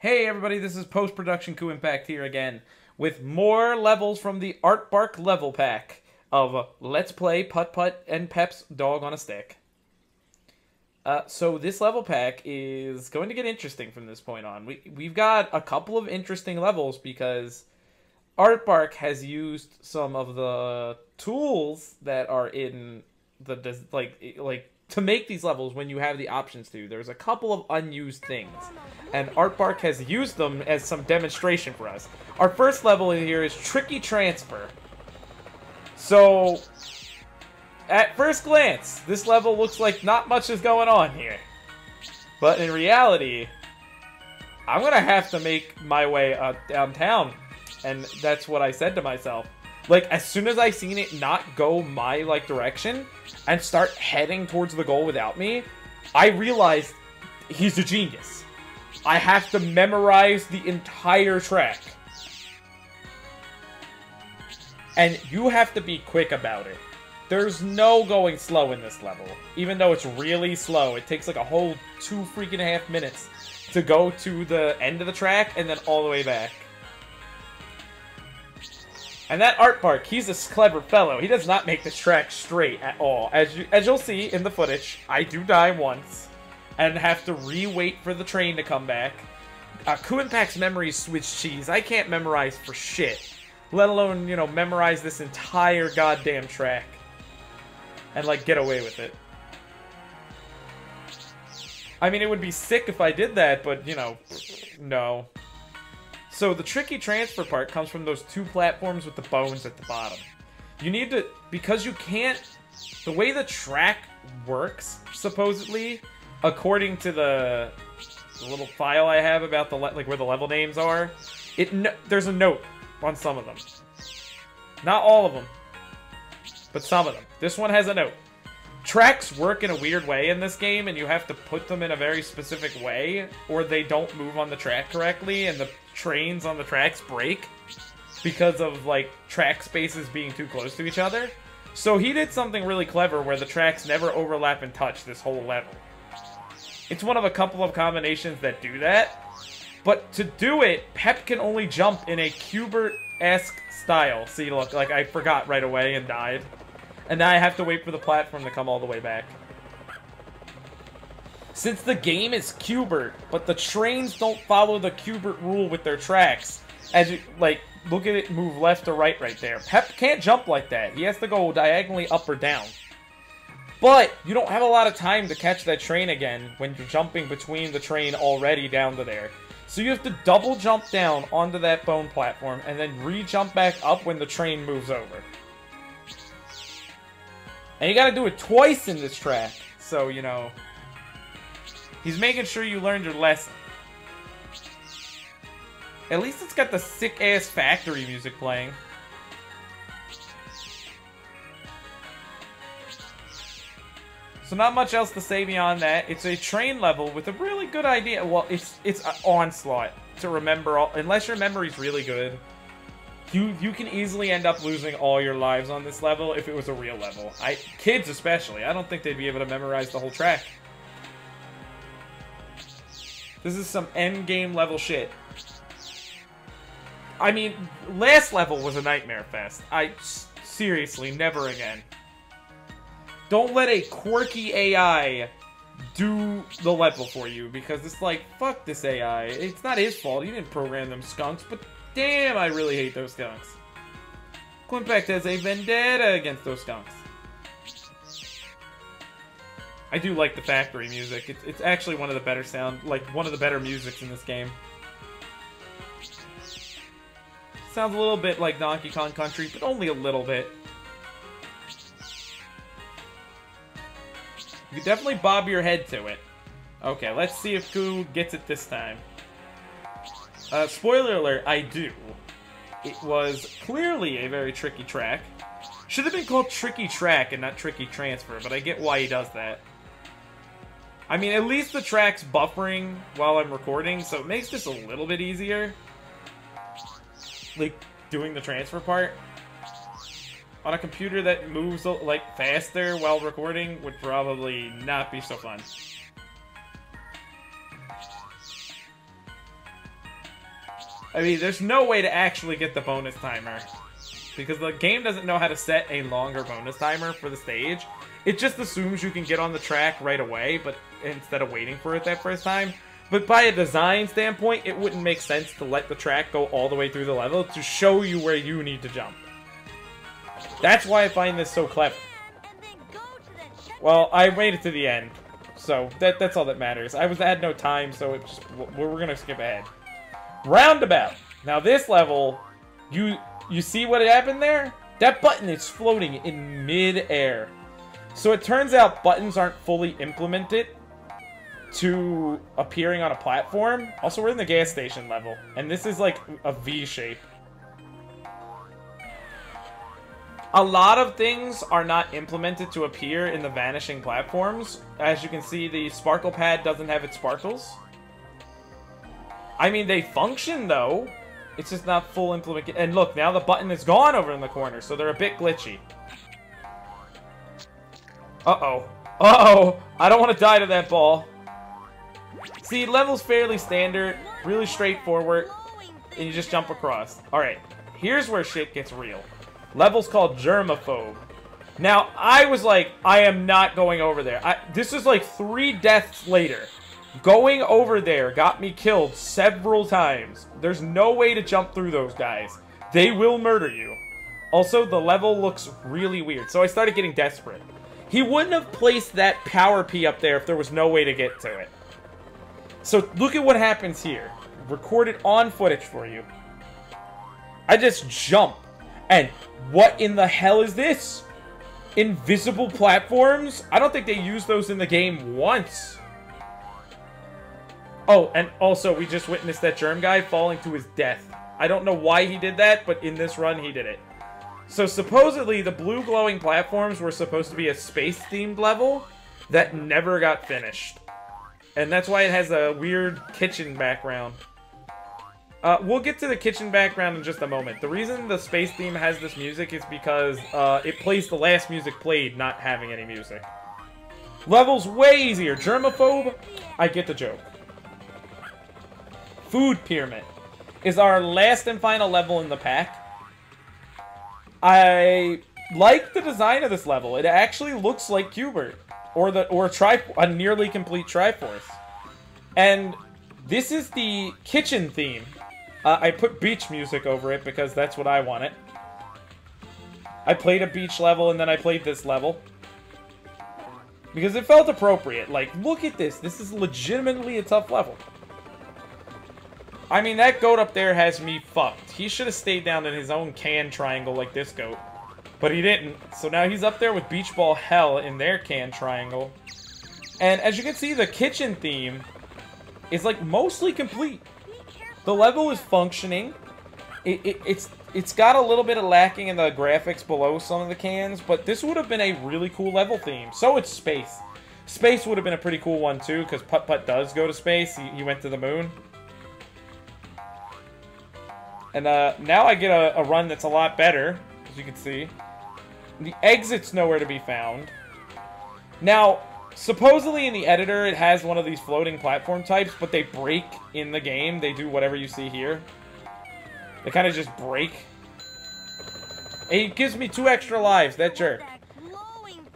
Hey everybody, this is Post Production Coup Impact here again with more levels from the Art Bark level pack of Let's Play Putt Putt and Pep's Dog on a Stick. Uh, so this level pack is going to get interesting from this point on. We we've got a couple of interesting levels because Art Bark has used some of the tools that are in the like like to make these levels when you have the options to. There's a couple of unused things, and Art Artbark has used them as some demonstration for us. Our first level in here is Tricky Transfer. So, at first glance, this level looks like not much is going on here. But in reality, I'm gonna have to make my way uh, downtown, and that's what I said to myself. Like, as soon as I seen it not go my, like, direction and start heading towards the goal without me, I realized he's a genius. I have to memorize the entire track. And you have to be quick about it. There's no going slow in this level. Even though it's really slow, it takes like a whole two freaking half minutes to go to the end of the track and then all the way back. And that Art Bark, he's a clever fellow. He does not make the track straight at all. As you as you'll see in the footage, I do die once and have to re-wait for the train to come back. Uh, Impact's memory switch cheese. I can't memorize for shit. Let alone, you know, memorize this entire goddamn track. And, like, get away with it. I mean, it would be sick if I did that, but, you know, no. So the tricky transfer part comes from those two platforms with the bones at the bottom. You need to, because you can't, the way the track works, supposedly, according to the, the little file I have about the, like where the level names are, it there's a note on some of them. Not all of them, but some of them. This one has a note. Tracks work in a weird way in this game, and you have to put them in a very specific way, or they don't move on the track correctly, and the trains on the tracks break because of like track spaces being too close to each other. So he did something really clever where the tracks never overlap and touch this whole level. It's one of a couple of combinations that do that. But to do it, Pep can only jump in a Q*bert-esque style. See, look, like I forgot right away and died. And now I have to wait for the platform to come all the way back. Since the game is Q*bert, but the trains don't follow the Q*bert rule with their tracks, as you, like, look at it move left or right right there. Pep can't jump like that. He has to go diagonally up or down. But you don't have a lot of time to catch that train again when you're jumping between the train already down to there. So you have to double jump down onto that bone platform and then re-jump back up when the train moves over. And you gotta do it twice in this track. So, you know, He's making sure you learned your lesson. At least it's got the sick-ass factory music playing. So not much else to say beyond that. It's a train level with a really good idea. Well, it's it's an onslaught to remember all, unless your memory's really good. You you can easily end up losing all your lives on this level if it was a real level. I kids especially. I don't think they'd be able to memorize the whole track. This is some end game level shit. I mean, last level was a nightmare fest. I seriously, never again. Don't let a quirky AI do the level for you because it's like, fuck this AI. It's not his fault. He didn't program them skunks, but damn, I really hate those skunks. Quimpact has a vendetta against those skunks. I do like the factory music. It's, it's actually one of the better sound, like one of the better musics in this game. Sounds a little bit like Donkey Kong Country, but only a little bit. You can definitely bob your head to it. Okay, let's see if Goo gets it this time. Uh, spoiler alert, I do. It was clearly a very tricky track. Should have been called Tricky Track and not Tricky Transfer, but I get why he does that. I mean, at least the track's buffering while I'm recording, so it makes this a little bit easier. Like, doing the transfer part. On a computer that moves, like, faster while recording would probably not be so fun. I mean, there's no way to actually get the bonus timer. Because the game doesn't know how to set a longer bonus timer for the stage. It just assumes you can get on the track right away, but instead of waiting for it that first time. But by a design standpoint, it wouldn't make sense to let the track go all the way through the level to show you where you need to jump. That's why I find this so clever. Well, I made it to the end, so that that's all that matters. I was had no time, so it just we're gonna skip ahead. Roundabout. Now this level, you you see what happened there? That button is floating in mid-air. So it turns out buttons aren't fully implemented to appearing on a platform. Also, we're in the gas station level, and this is like a V shape. A lot of things are not implemented to appear in the vanishing platforms. As you can see, the sparkle pad doesn't have its sparkles. I mean, they function, though. It's just not full implement. And look, now the button is gone over in the corner, so they're a bit glitchy. Uh-oh. Uh-oh! I don't want to die to that ball. See, level's fairly standard, really straightforward, and you just jump across. Alright, here's where shit gets real. Level's called Germaphobe. Now, I was like, I am not going over there. I, this is like three deaths later. Going over there got me killed several times. There's no way to jump through those guys. They will murder you. Also, the level looks really weird, so I started getting desperate. He wouldn't have placed that power P up there if there was no way to get to it. So look at what happens here. Recorded on footage for you. I just jump and what in the hell is this? Invisible platforms? I don't think they used those in the game once. Oh, and also we just witnessed that germ guy falling to his death. I don't know why he did that, but in this run he did it. So supposedly the blue glowing platforms were supposed to be a space-themed level that never got finished. And that's why it has a weird kitchen background. Uh, we'll get to the kitchen background in just a moment. The reason the space theme has this music is because uh, it plays the last music played, not having any music. Levels way easier. Germaphobe, I get the joke. Food Pyramid is our last and final level in the pack. I like the design of this level. It actually looks like Q*bert or the or a, tri a nearly complete Triforce. And this is the kitchen theme uh, I put beach music over it because that's what I wanted. I played a beach level and then I played this level. Because it felt appropriate. Like, look at this. This is legitimately a tough level. I mean, that goat up there has me fucked. He should have stayed down in his own can triangle like this goat. But he didn't. So now he's up there with Beach Ball Hell in their can triangle. And as you can see, the kitchen theme is like mostly complete. The level is functioning. It, it, it's it's got a little bit of lacking in the graphics below some of the cans, but this would have been a really cool level theme. So it's space. Space would have been a pretty cool one too, because Putt Putt does go to space. He, he went to the moon. And uh, now I get a, a run that's a lot better, as you can see. The exit's nowhere to be found. Now, Supposedly in the editor, it has one of these floating platform types, but they break in the game. They do whatever you see here. They kind of just break. he gives me two extra lives, that jerk.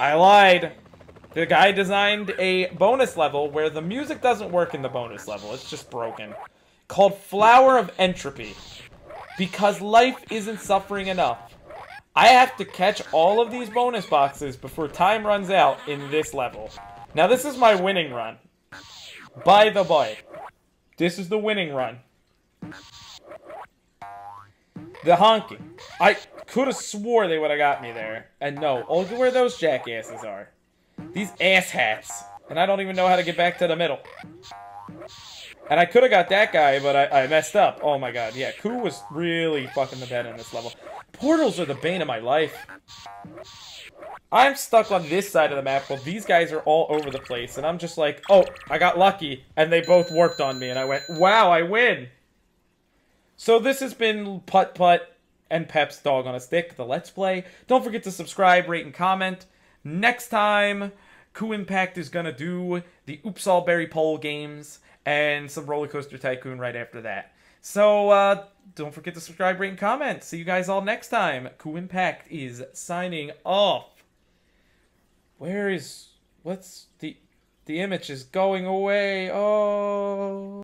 I lied. The guy designed a bonus level where the music doesn't work in the bonus level. It's just broken. Called Flower of Entropy. Because life isn't suffering enough. I have to catch all of these bonus boxes before time runs out in this level. Now this is my winning run. By the way, this is the winning run. The honking. I could have swore they would have got me there. And no, look where those jackasses are. These ass hats. And I don't even know how to get back to the middle. And I could have got that guy, but I, I, messed up. Oh my god, yeah, Ku was really fucking the bed in this level. Portals are the bane of my life. I'm stuck on this side of the map while these guys are all over the place. And I'm just like, oh, I got lucky. And they both worked on me. And I went, wow, I win. So this has been Putt Putt and Pep's Dog on a Stick, the Let's Play. Don't forget to subscribe, rate, and comment. Next time, Ku Impact is going to do the Oops All Berry Pole games and some Roller Coaster Tycoon right after that. So uh, don't forget to subscribe, rate, and comment. See you guys all next time. Ku Impact is signing off. Where is what's the the image is going away? Oh.